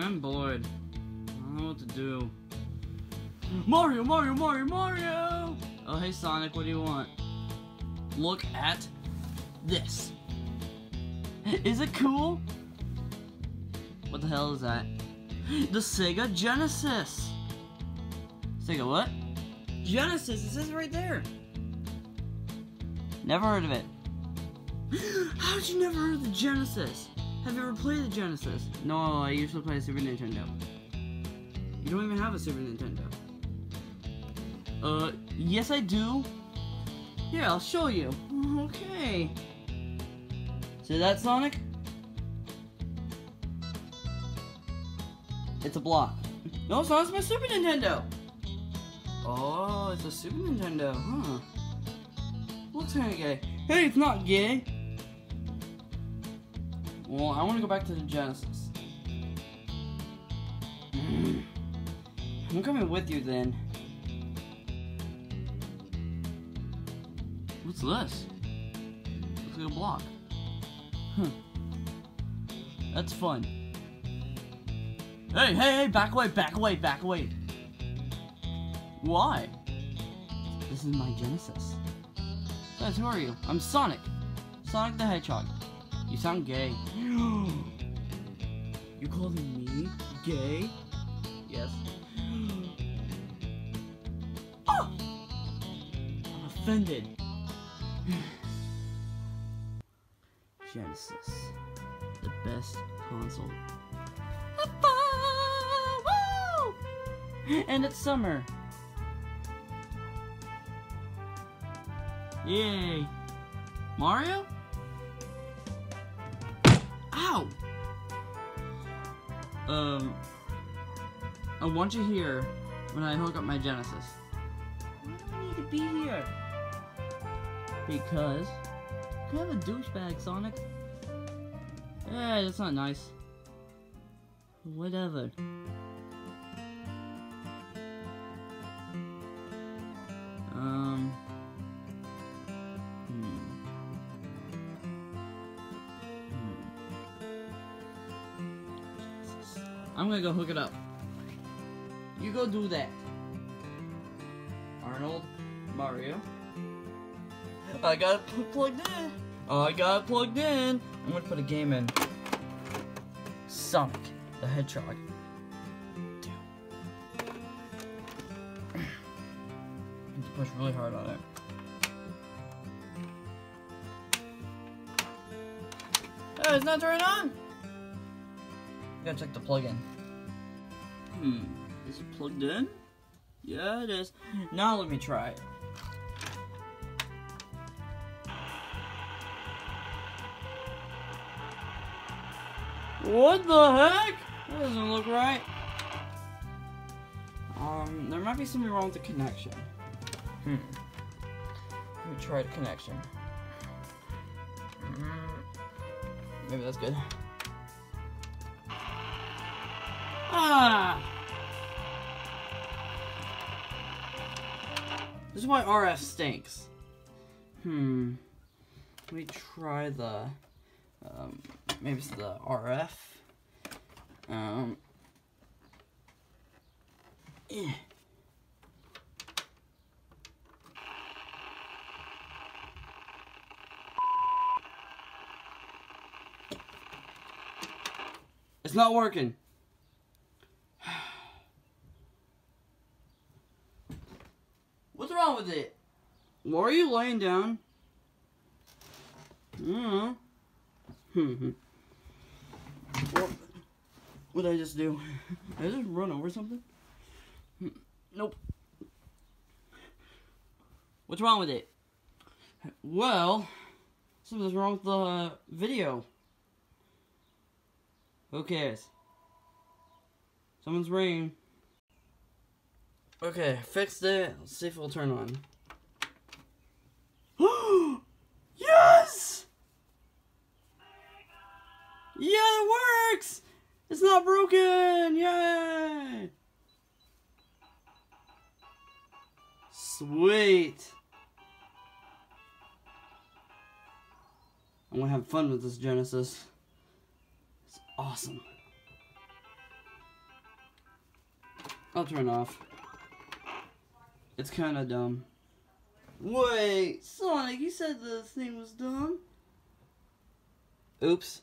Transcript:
I'm bored. I don't know what to do. Mario, Mario, Mario, Mario! Oh, hey Sonic, what do you want? Look at this. Is it cool? What the hell is that? The Sega Genesis! Sega what? Genesis, it says right there. Never heard of it. How did you never heard of the Genesis? Have you ever played the Genesis? No, I usually play Super Nintendo. You don't even have a Super Nintendo. Uh, yes I do. Here, I'll show you. Okay. See that, Sonic? It's a block. No, it's not. It's my Super Nintendo. Oh, it's a Super Nintendo, huh? Looks kinda gay. Hey, it's not gay. Well, I want to go back to the Genesis. I'm coming with you then. What's this? Looks like a block. Huh. That's fun. Hey, hey, hey, back away, back away, back away. Why? This is my Genesis. Guys, who are you? I'm Sonic. Sonic the Hedgehog. You sound gay. you calling me gay? Yes. oh! I'm offended. Genesis. The best console. And it's summer. Yay. Mario? Ow! Um, I want you here when I hook up my Genesis. Why do I need to be here? Because you have a douchebag, Sonic. Hey, that's not nice. Whatever. I'm gonna go hook it up. You go do that. Arnold, Mario. I got it plugged in. Oh, I got it plugged in. I'm gonna put a game in. Sonic the Hedgehog. Damn. To push really hard on it. Oh, it's not turning on! Gotta check the plug-in. Hmm, is it plugged in? Yeah, it is. Now let me try it. What the heck? That doesn't look right. Um, there might be something wrong with the connection. Hmm. Let me try the connection. Mm, Maybe that's good. This is why RF stinks. Hmm. Let me try the, um, maybe it's the RF. Um. It's not working. What's wrong with it? Why are you laying down? Mm hmm. What, what did I just do? Did I just run over something? Nope. What's wrong with it? Well, something's wrong with the video. Who cares? Someone's ringing. Okay, fixed it. Let's see if it'll turn on. yes! Yeah, it works! It's not broken! Yay! Sweet! I'm gonna have fun with this Genesis. It's awesome. I'll turn off. It's kind of dumb. Wait, Sonic, you said the thing was dumb. Oops.